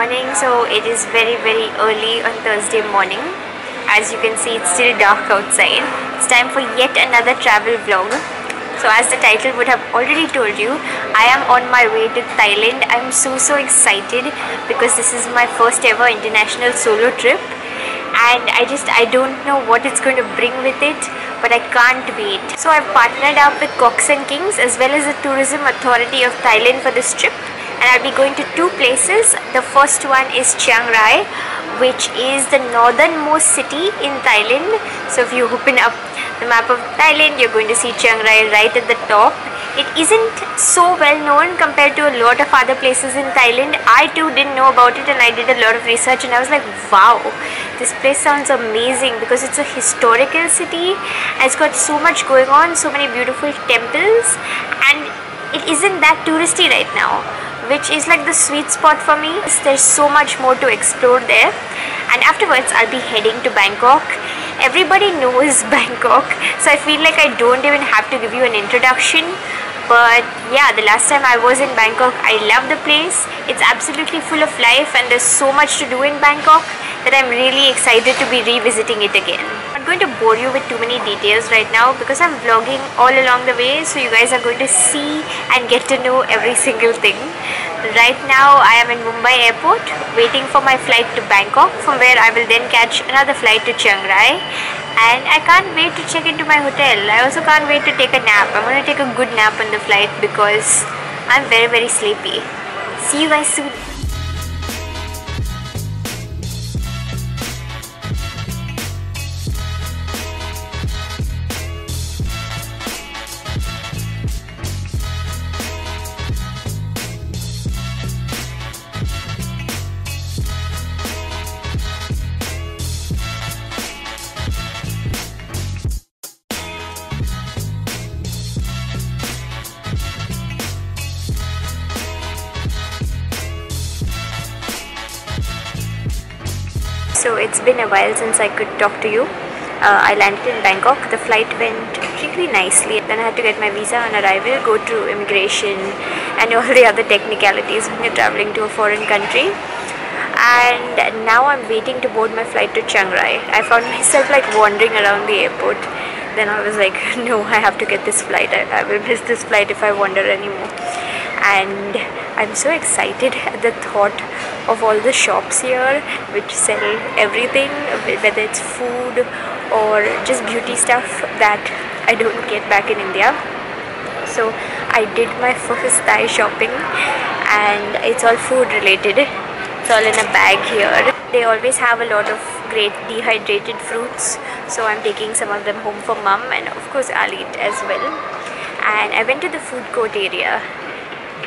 morning so it is very very early on Thursday morning. As you can see it's still dark outside. It's time for yet another travel vlog. So as the title would have already told you I am on my way to Thailand. I'm so so excited because this is my first ever international solo trip. And I just I don't know what it's going to bring with it but I can't wait. So I've partnered up with Cox and Kings as well as the Tourism Authority of Thailand for this trip and I'll be going to two places. The first one is Chiang Rai which is the northernmost city in Thailand. So if you open up the map of Thailand you're going to see Chiang Rai right at the top it isn't so well known compared to a lot of other places in Thailand. I too didn't know about it and I did a lot of research and I was like wow this place sounds amazing because it's a historical city and it's got so much going on so many beautiful temples and it isn't that touristy right now which is like the sweet spot for me. There's so much more to explore there. And afterwards I'll be heading to Bangkok. Everybody knows Bangkok so I feel like I don't even have to give you an introduction. But yeah the last time I was in Bangkok I love the place. It's absolutely full of life and there's so much to do in Bangkok that I'm really excited to be revisiting it again. Not going to bore you with too many details right now because I'm vlogging all along the way so you guys are going to see and get to know every single thing. Right now I am in Mumbai airport waiting for my flight to Bangkok from where I will then catch another flight to Chiang Rai and I can't wait to check into my hotel. I also can't wait to take a nap. I'm going to take a good nap on the flight because I'm very very sleepy. See you guys soon. Been a while since I could talk to you. Uh, I landed in Bangkok. The flight went really nicely. Then I had to get my visa on arrival, go to immigration and all the other technicalities when you're traveling to a foreign country. And now I'm waiting to board my flight to Chiang Rai. I found myself like wandering around the airport. Then I was like, no, I have to get this flight. I, I will miss this flight if I wander anymore. And I'm so excited at the thought of all the shops here which sell everything whether it's food or just beauty stuff that I don't get back in India. So I did my first Thai shopping and it's all food related. It's all in a bag here. They always have a lot of great dehydrated fruits so I'm taking some of them home for mum and of course I'll eat as well. And I went to the food court area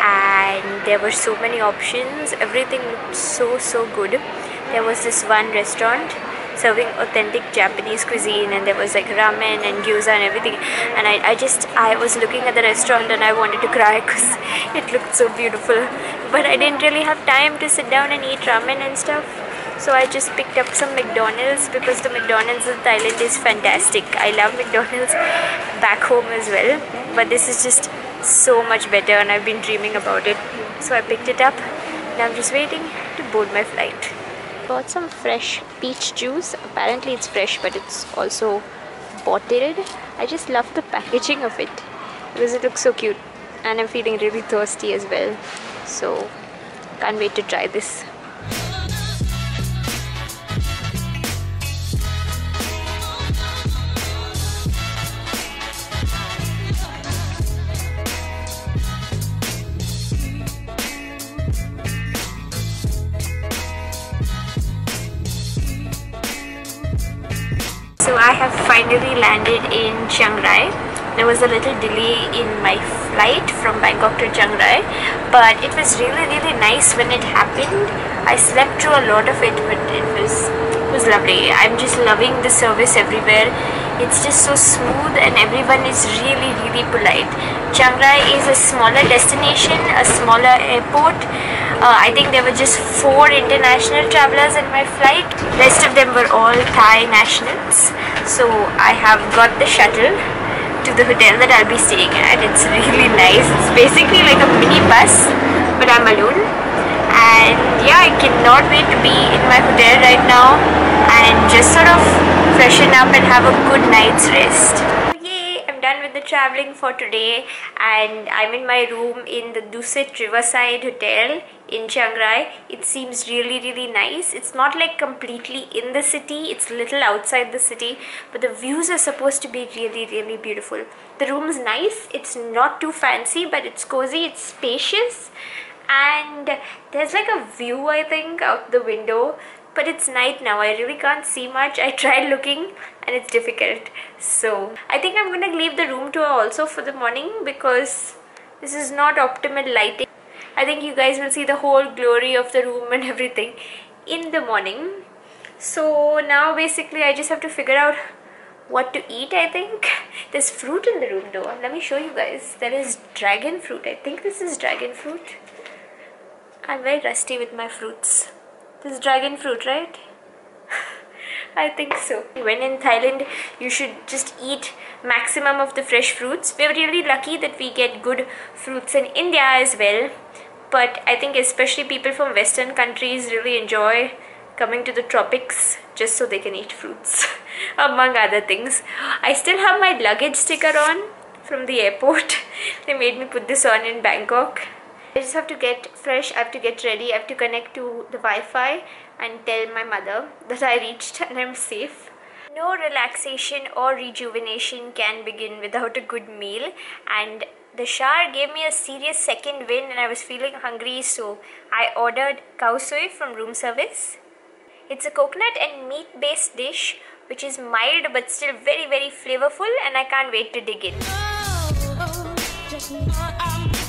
and there were so many options. Everything looked so so good. There was this one restaurant serving authentic Japanese cuisine and there was like ramen and gyoza and everything. And I, I just I was looking at the restaurant and I wanted to cry because it looked so beautiful. But I didn't really have time to sit down and eat ramen and stuff. So I just picked up some McDonald's because the McDonald's in Thailand is fantastic. I love McDonald's back home as well. But this is just so much better and I've been dreaming about it. So I picked it up. Now I'm just waiting to board my flight. Bought some fresh peach juice. Apparently it's fresh but it's also bottled. I just love the packaging of it because it looks so cute and I'm feeling really thirsty as well. So can't wait to try this. Finally landed in Chiang Rai. There was a little delay in my flight from Bangkok to Chiang Rai, but it was really really nice when it happened. I slept through a lot of it, but it was it was lovely. I'm just loving the service everywhere. It's just so smooth and everyone is really really polite. Chiang Rai is a smaller destination, a smaller airport. Uh, I think there were just four international travelers in my flight. Rest of them were all Thai nationals. So I have got the shuttle to the hotel that I'll be staying at. It's really nice. It's basically like a mini bus, but I'm alone. and yeah I cannot wait to be in my hotel right now and just sort of freshen up and have a good night's rest yay I'm done with the traveling for today and I'm in my room in the Dusit Riverside Hotel in Chiang Rai. It seems really really nice. It's not like completely in the city, it's a little outside the city but the views are supposed to be really really beautiful. The room is nice, it's not too fancy but it's cozy, it's spacious and there's like a view I think out the window but it's night now. I really can't see much. I tried looking and it's difficult. So I think I'm gonna leave the room tour also for the morning because this is not optimal lighting. I think you guys will see the whole glory of the room and everything in the morning. So now basically I just have to figure out what to eat I think. There's fruit in the room though. Let me show you guys. There is dragon fruit. I think this is dragon fruit. I'm very rusty with my fruits. This is dragon fruit, right? I think so. When in Thailand, you should just eat maximum of the fresh fruits. We're really lucky that we get good fruits in India as well. But I think especially people from western countries really enjoy coming to the tropics just so they can eat fruits among other things. I still have my luggage sticker on from the airport. they made me put this on in Bangkok I just have to get fresh, I have to get ready, I have to connect to the Wi-Fi and tell my mother that I reached and I'm safe. No relaxation or rejuvenation can begin without a good meal and the shower gave me a serious second wind and I was feeling hungry so I ordered khao soi from room service. It's a coconut and meat based dish which is mild but still very very flavorful and I can't wait to dig in. Oh, oh, oh, um,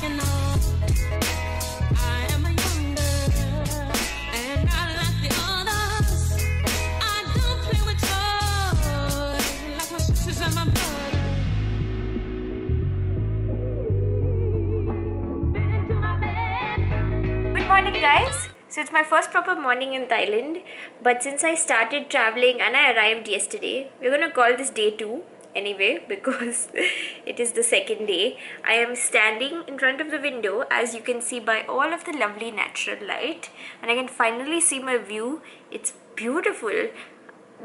my first proper morning in Thailand but since I started traveling and I arrived yesterday we're gonna call this day 2 anyway because it is the second day. I am standing in front of the window as you can see by all of the lovely natural light and I can finally see my view. It's beautiful.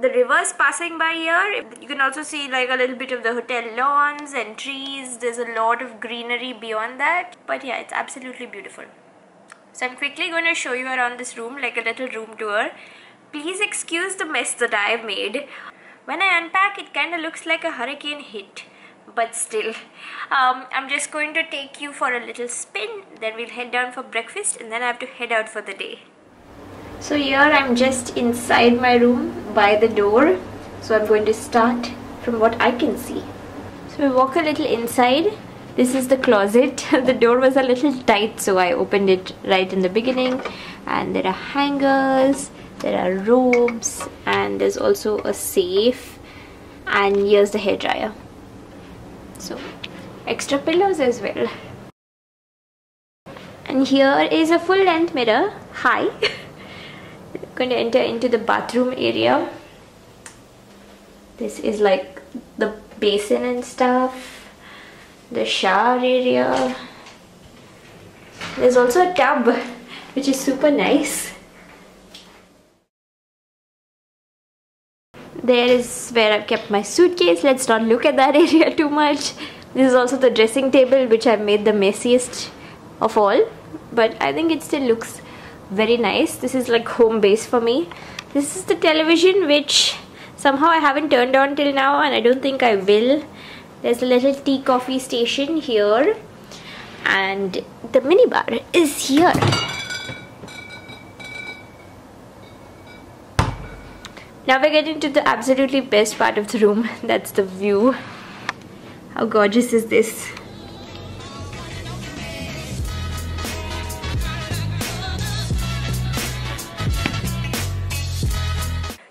The rivers passing by here you can also see like a little bit of the hotel lawns and trees. There's a lot of greenery beyond that. But yeah it's absolutely beautiful so I'm quickly going to show you around this room like a little room tour. Please excuse the mess that I have made. When I unpack it kind of looks like a hurricane hit but still um, I'm just going to take you for a little spin then we'll head down for breakfast and then I have to head out for the day. So here I'm just inside my room by the door so I'm going to start from what I can see. So we walk a little inside this is the closet. The door was a little tight so I opened it right in the beginning. And there are hangers there are robes and there's also a safe. And here's the hair dryer so extra pillows as well. And here is a full length mirror. Hi. Going to enter into the bathroom area. This is like the basin and stuff the shower area. There's also a tub which is super nice. There is where I've kept my suitcase. Let's not look at that area too much. This is also the dressing table which I've made the messiest of all. But I think it still looks very nice. This is like home base for me. This is the television which somehow I haven't turned on till now and I don't think I will there's a little tea coffee station here. And the minibar is here. Now we're getting to the absolutely best part of the room. That's the view. How gorgeous is this?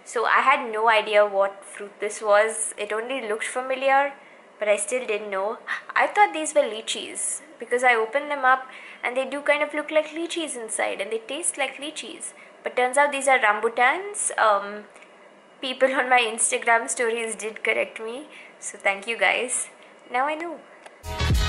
So I had no idea what fruit this was. It only looked familiar but I still didn't know. I thought these were lychees because I opened them up and they do kind of look like lychees inside and they taste like lychees. But turns out these are rambutans. Um, people on my Instagram stories did correct me, so thank you guys. Now I know.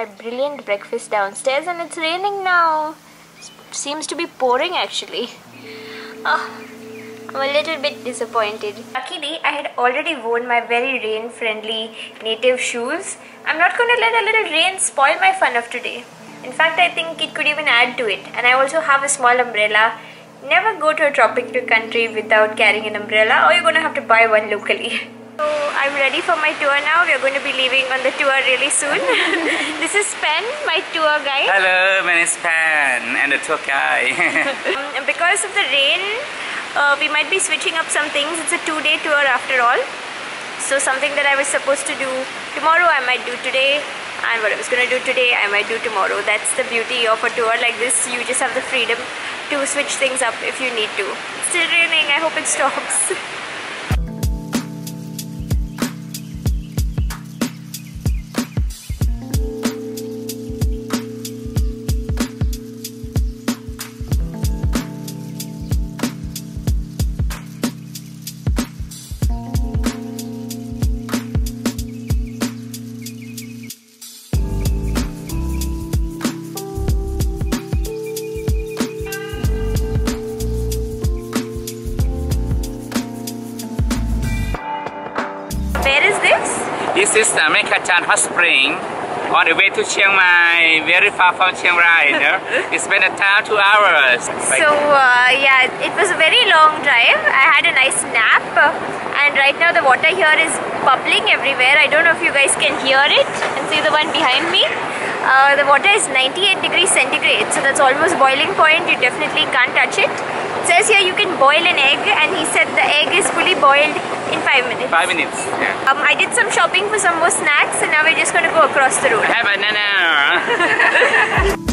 My brilliant breakfast downstairs and it's raining now. Seems to be pouring actually. Oh, I'm a little bit disappointed. Luckily, I had already worn my very rain-friendly native shoes. I'm not going to let a little rain spoil my fun of today. In fact, I think it could even add to it. And I also have a small umbrella. Never go to a tropical country without carrying an umbrella or you're going to have to buy one locally. So I'm ready for my tour now. We're going to be leaving on the tour really soon. this is Pen, my tour guide. Hello, my name is Pen and the tour guide. um, because of the rain, uh, we might be switching up some things. It's a two-day tour after all. So something that I was supposed to do tomorrow, I might do today. And what I was going to do today, I might do tomorrow. That's the beauty of a tour like this. You just have the freedom to switch things up if you need to. It's still raining. I hope it stops. is the Mae Kachan Hot Spring on the way to Chiang Mai, very far from Chiang Rai. It's been a time two hours. So uh, yeah, it was a very long drive. I had a nice nap and right now the water here is bubbling everywhere. I don't know if you guys can hear it and see the one behind me. Uh, the water is 98 degrees centigrade so that's almost boiling point. You definitely can't touch it. It says here you can boil an egg and he said the egg is fully boiled in 5 minutes. 5 minutes, yeah. Um, I did some shopping for some more snacks and now we're just going to go across the road. Have a banana.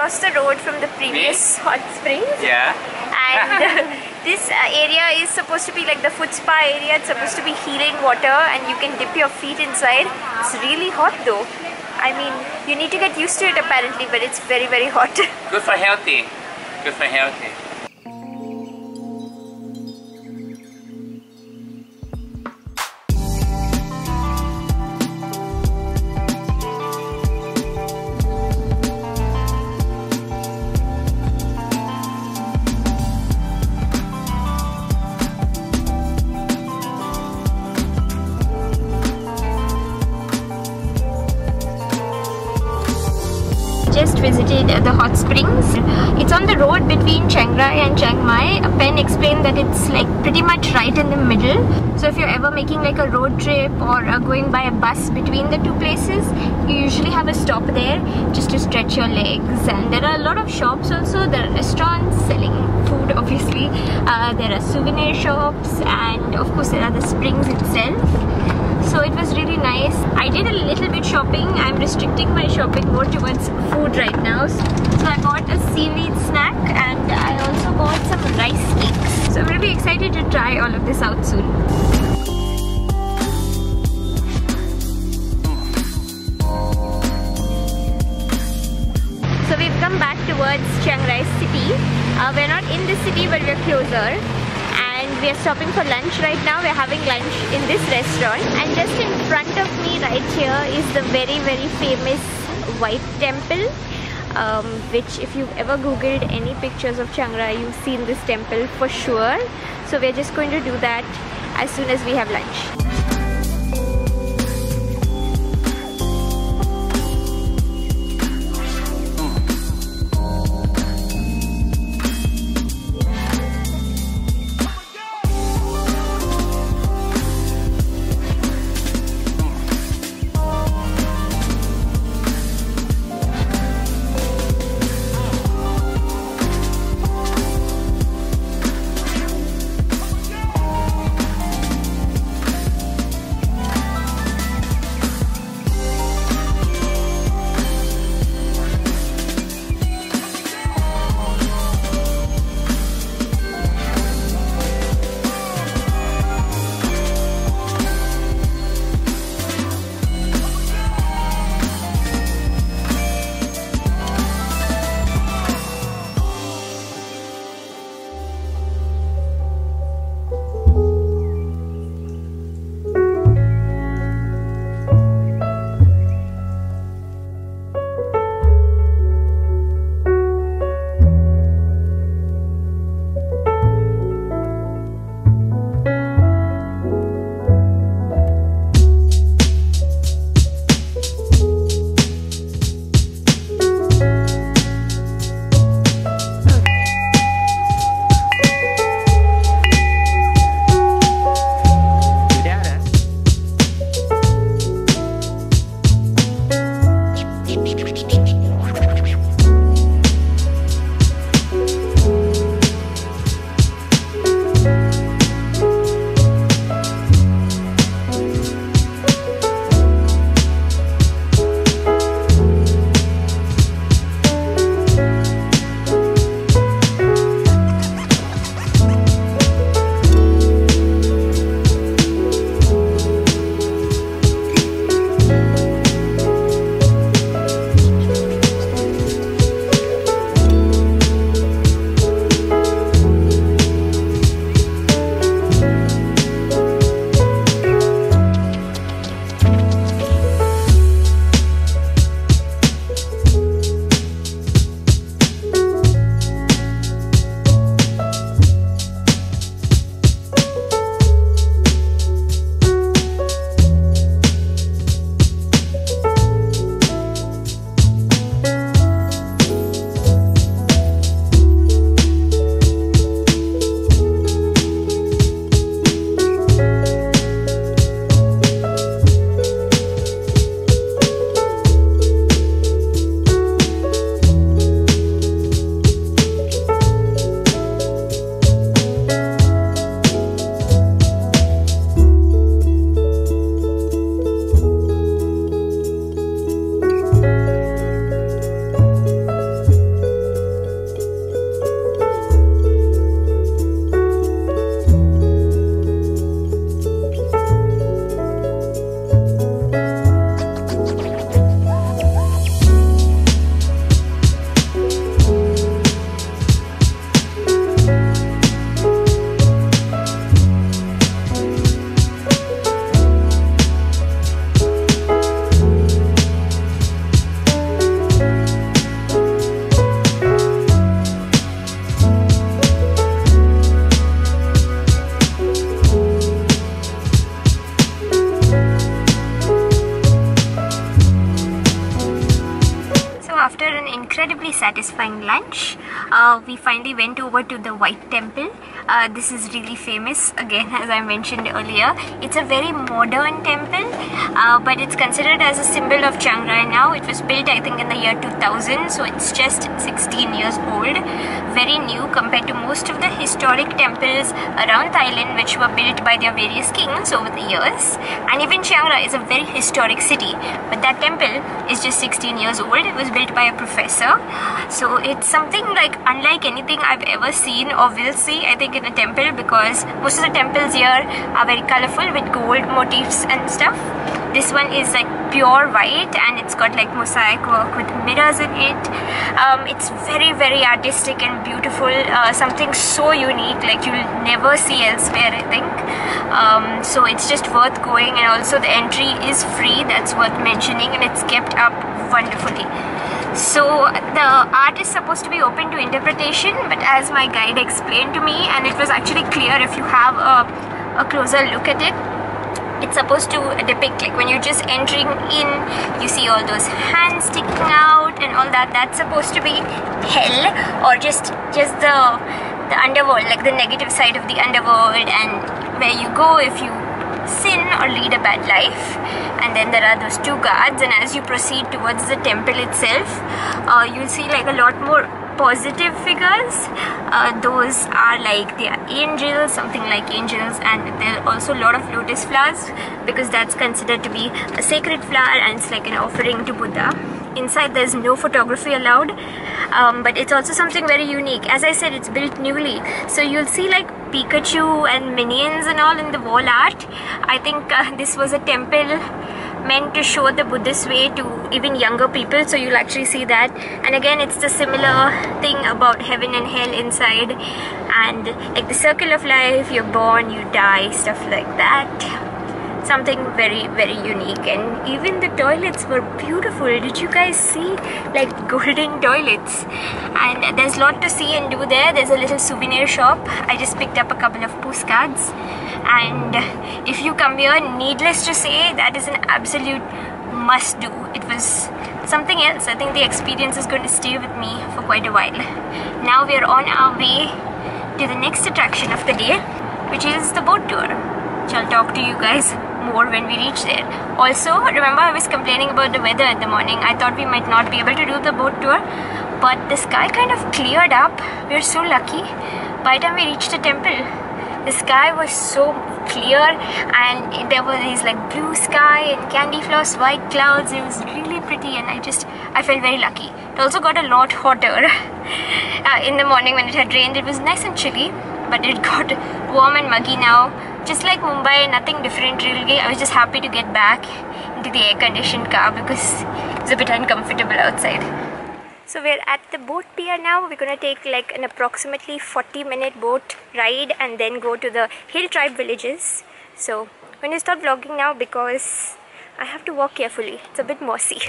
Across the road from the previous Me? hot springs. Yeah. And this uh, area is supposed to be like the foot spa area. It's supposed to be healing water and you can dip your feet inside. It's really hot though. I mean, you need to get used to it apparently, but it's very, very hot. Good for healthy. Good for healthy. visited the hot springs. It's on the road between Chiang Rai and Chiang Mai. Pen explained that it's like pretty much right in the middle. So if you're ever making like a road trip or uh, going by a bus between the two places, you usually have a stop there just to stretch your legs. And there are a lot of shops also. There are restaurants selling food obviously. Uh, there are souvenir shops and of course there are the springs itself so it was really nice. I did a little bit shopping. I'm restricting my shopping more towards food right now. So I got a seaweed snack and I also bought some rice cakes. So I'm really excited to try all of this out soon. So we've come back towards Chiang Rai city. Uh, we're not in the city but we're closer we are stopping for lunch right now. We're having lunch in this restaurant and just in front of me right here is the very very famous White Temple um, which if you've ever googled any pictures of Chiang Rai you've seen this temple for sure. So we're just going to do that as soon as we have lunch. Went over to the White Temple. Uh, this is really famous, again, as I mentioned earlier. It's a very modern temple, uh, but it's considered as a symbol of Chiang Rai now. It was built, I think, in the year 2000, so it's just 16 years old. Very new compared to most of the historic temples around Thailand, which were built by their various kings over the years. And even Chiang Rai is a very historic city, but that temple is just 16 years old. It was built by a professor. So it's something like unlike anything I've ever seen or will see, I think, in a temple because most of the temples here are very colorful with gold motifs and stuff. This one is like pure white and it's got like mosaic work with mirrors in it. Um, it's very, very artistic and beautiful. Uh, something so unique, like you'll never see elsewhere, I think. Um, so it's just worth going, and also the entry is free. That's worth mentioning, and it's kept up wonderfully. So the art is supposed to be open to interpretation, but as my guide explained to me, and it was actually clear if you have a, a closer look at it, it's supposed to depict like when you're just entering in you see all those hands sticking out and all that that's supposed to be hell or just just the the underworld like the negative side of the underworld and where you go if you sin or lead a bad life. And then there are those two guards and as you proceed towards the temple itself uh, you'll see like a lot more positive figures. Uh, those are like are angels something like angels and there are also a lot of lotus flowers because that's considered to be a sacred flower and it's like an offering to buddha inside there's no photography allowed um, but it's also something very unique as i said it's built newly so you'll see like pikachu and minions and all in the wall art i think uh, this was a temple meant to show the Buddhist way to even younger people. So you'll actually see that. And again, it's the similar thing about heaven and hell inside. And like the circle of life, you're born, you die, stuff like that something very very unique. And even the toilets were beautiful. Did you guys see like golden toilets? And there's a lot to see and do there. There's a little souvenir shop. I just picked up a couple of postcards. And if you come here needless to say that is an absolute must do it was something else. I think the experience is going to stay with me for quite a while. Now we are on our way to the next attraction of the day which is the boat tour. I'll talk to you guys more when we reach there. Also, remember I was complaining about the weather in the morning. I thought we might not be able to do the boat tour, but the sky kind of cleared up. We are so lucky. By the time we reached the temple, the sky was so clear and there was these like blue sky and candy floss white clouds. It was really pretty and I just, I felt very lucky. It also got a lot hotter uh, in the morning when it had rained. It was nice and chilly, but it got warm and muggy now just like Mumbai, nothing different really. I was just happy to get back into the air-conditioned car because it's a bit uncomfortable outside. So we're at the boat pier now. We're gonna take like an approximately 40 minute boat ride and then go to the hill tribe villages. So I'm gonna start vlogging now because I have to walk carefully. It's a bit mossy.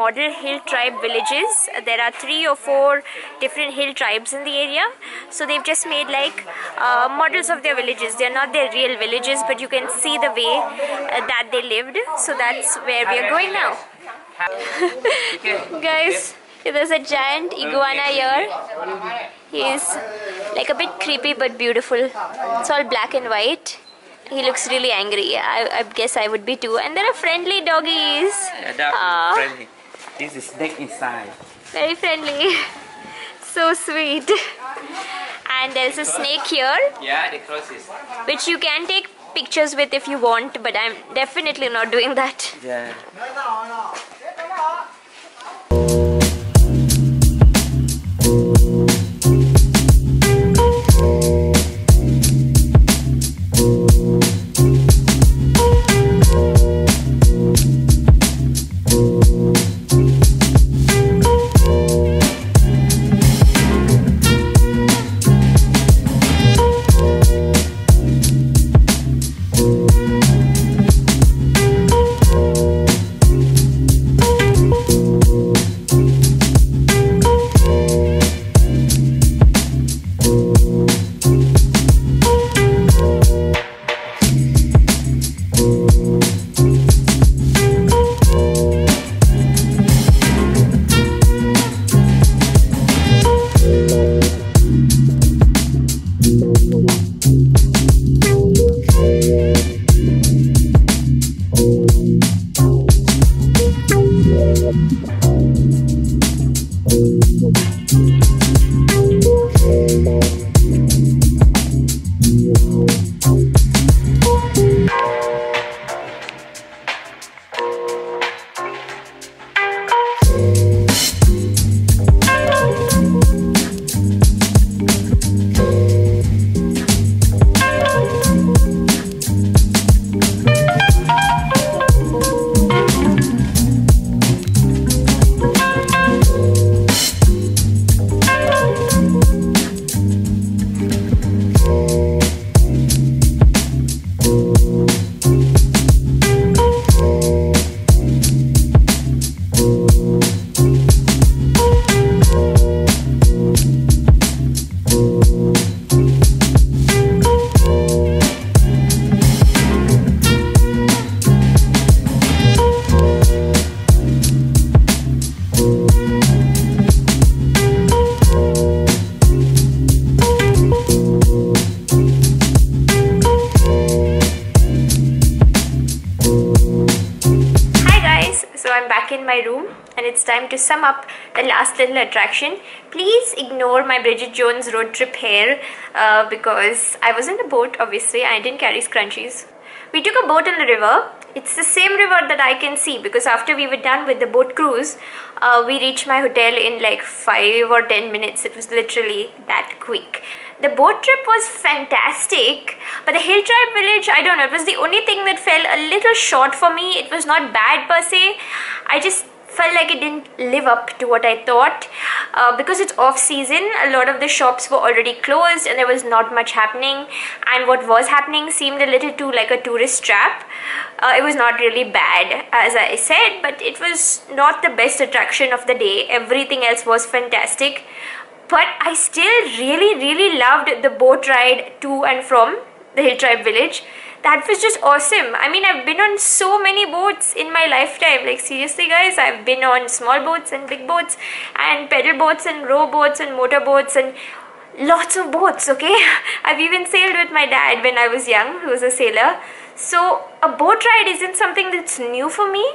Model hill tribe villages. There are three or four different hill tribes in the area. So they've just made like uh, models of their villages. They're not their real villages, but you can see the way uh, that they lived. So that's where we are going now. Guys, there's a giant iguana here. He's like a bit creepy but beautiful. It's all black and white. He looks really angry. I, I guess I would be too. And there are friendly doggies. Yeah, Aw. friendly. This is snake inside. Very friendly. so sweet. And there's a snake here, Yeah, the closest. which you can take pictures with if you want, but I'm definitely not doing that. Yeah. Time to sum up the last little attraction. Please ignore my Bridget Jones road trip hair uh, because I was in the boat obviously I didn't carry scrunchies. We took a boat in the river. It's the same river that I can see because after we were done with the boat cruise, uh, we reached my hotel in like 5 or 10 minutes. It was literally that quick. The boat trip was fantastic, but the hill tribe village, I don't know, it was the only thing that fell a little short for me. It was not bad per se. I just felt like it didn't live up to what I thought. Uh, because it's off season, a lot of the shops were already closed and there was not much happening. And what was happening seemed a little too like a tourist trap. Uh, it was not really bad, as I said, but it was not the best attraction of the day. Everything else was fantastic but I still really, really loved the boat ride to and from the Hill Tribe village. That was just awesome. I mean, I've been on so many boats in my lifetime. Like, seriously, guys, I've been on small boats and big boats, and pedal boats and row boats and motor boats and lots of boats, okay? I've even sailed with my dad when I was young, who was a sailor. So, a boat ride isn't something that's new for me,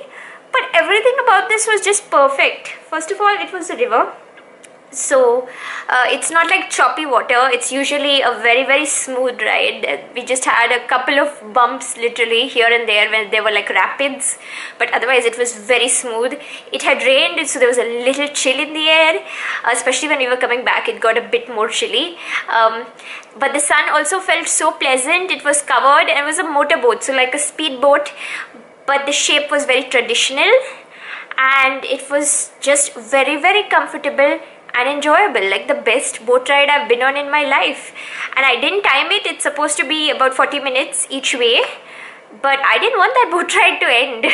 but everything about this was just perfect. First of all, it was a river so uh, it's not like choppy water. It's usually a very very smooth ride. We just had a couple of bumps literally here and there when there were like rapids but otherwise it was very smooth. It had rained so there was a little chill in the air. Uh, especially when we were coming back it got a bit more chilly. Um, but the sun also felt so pleasant. It was covered and it was a motorboat so like a speedboat but the shape was very traditional and it was just very very comfortable and enjoyable like the best boat ride i've been on in my life and i didn't time it it's supposed to be about 40 minutes each way but I didn't want that boat ride to end.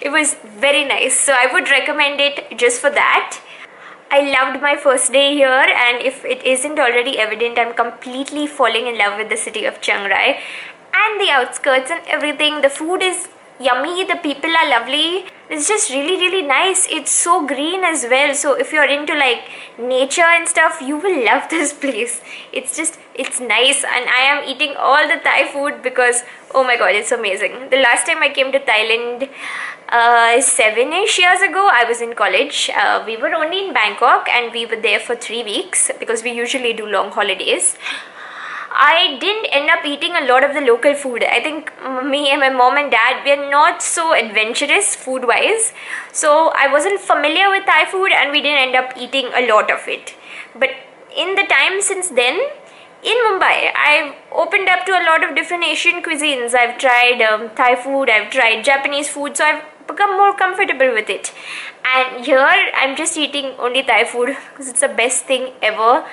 it was very nice, so I would recommend it just for that. I loved my first day here and if it isn't already evident, I'm completely falling in love with the city of Chiang Rai and the outskirts and everything. The food is yummy, the people are lovely. It's just really really nice. It's so green as well. So if you're into like nature and stuff, you will love this place. It's just it's nice and I am eating all the Thai food because oh my god, it's amazing. The last time I came to Thailand uh, seven-ish years ago I was in college uh, we were only in Bangkok and we were there for three weeks because we usually do long holidays I didn't end up eating a lot of the local food. I think me and my mom and dad we are not so adventurous food wise. So I wasn't familiar with Thai food and we didn't end up eating a lot of it. But in the time since then, in Mumbai, I've opened up to a lot of different Asian cuisines. I've tried um, Thai food, I've tried Japanese food, so I've become more comfortable with it and here I'm just eating only Thai food because it's the best thing ever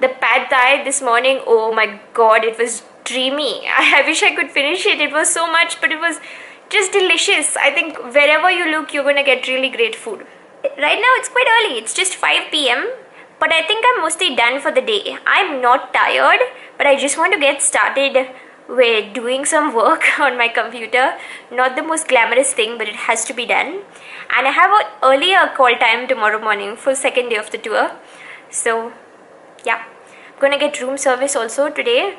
the pad Thai this morning. Oh my god it was dreamy. I wish I could finish it. It was so much but it was just delicious. I think wherever you look you're gonna get really great food. Right now it's quite early. It's just 5 p.m but I think I'm mostly done for the day. I'm not tired but I just want to get started we're doing some work on my computer. Not the most glamorous thing but it has to be done. And I have an earlier call time tomorrow morning for second day of the tour. So yeah. I'm gonna get room service also today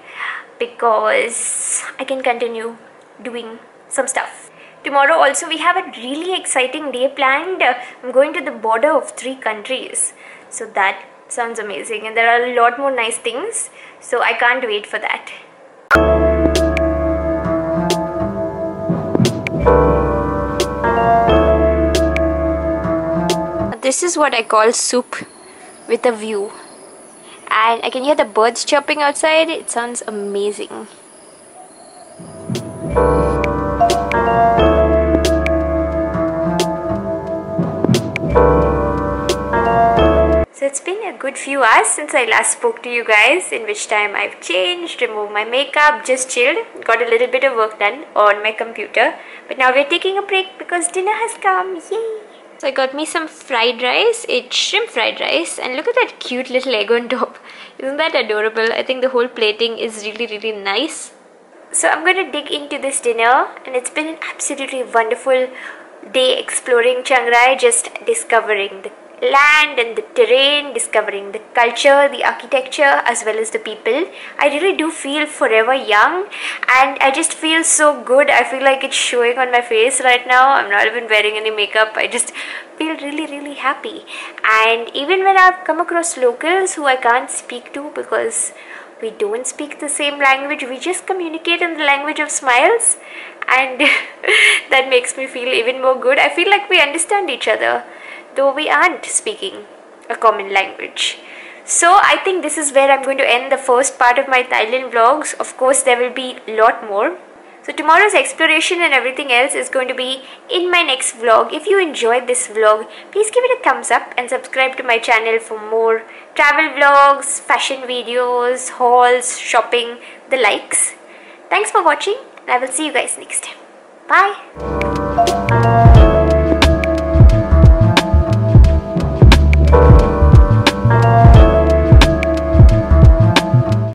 because I can continue doing some stuff. Tomorrow also we have a really exciting day planned. I'm going to the border of three countries. So that sounds amazing and there are a lot more nice things. So I can't wait for that. This is what I call soup with a view and I can hear the birds chirping outside it sounds amazing So it's been a good few hours since I last spoke to you guys in which time I've changed, removed my makeup, just chilled, got a little bit of work done on my computer. But now we're taking a break because dinner has come. Yay! So I got me some fried rice. It's shrimp fried rice and look at that cute little egg on top. Isn't that adorable? I think the whole plating is really really nice. So I'm going to dig into this dinner and it's been an absolutely wonderful day exploring Chiang Rai, just discovering the land and the terrain, discovering the culture, the architecture, as well as the people. I really do feel forever young and I just feel so good. I feel like it's showing on my face right now. I'm not even wearing any makeup. I just feel really, really happy. And even when I've come across locals who I can't speak to because we don't speak the same language we just communicate in the language of smiles and that makes me feel even more good i feel like we understand each other though we aren't speaking a common language. So I think this is where I'm going to end the first part of my Thailand vlogs. Of course there will be a lot more. So tomorrow's exploration and everything else is going to be in my next vlog. If you enjoyed this vlog, please give it a thumbs up and subscribe to my channel for more travel vlogs, fashion videos, hauls, shopping, the likes. Thanks for watching and I will see you guys next time. Bye.